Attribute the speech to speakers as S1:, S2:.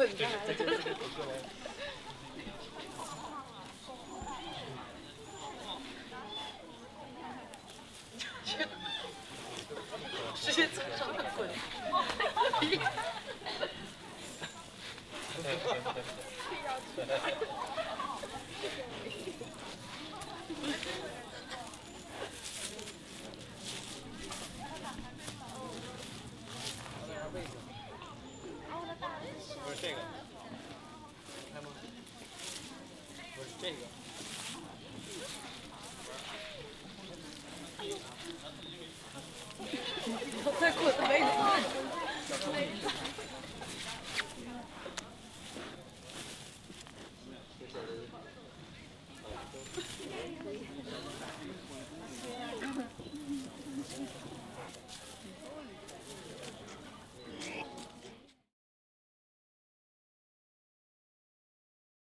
S1: 滚蛋。直接从上面滚。哈哈哈哈哈！这个。没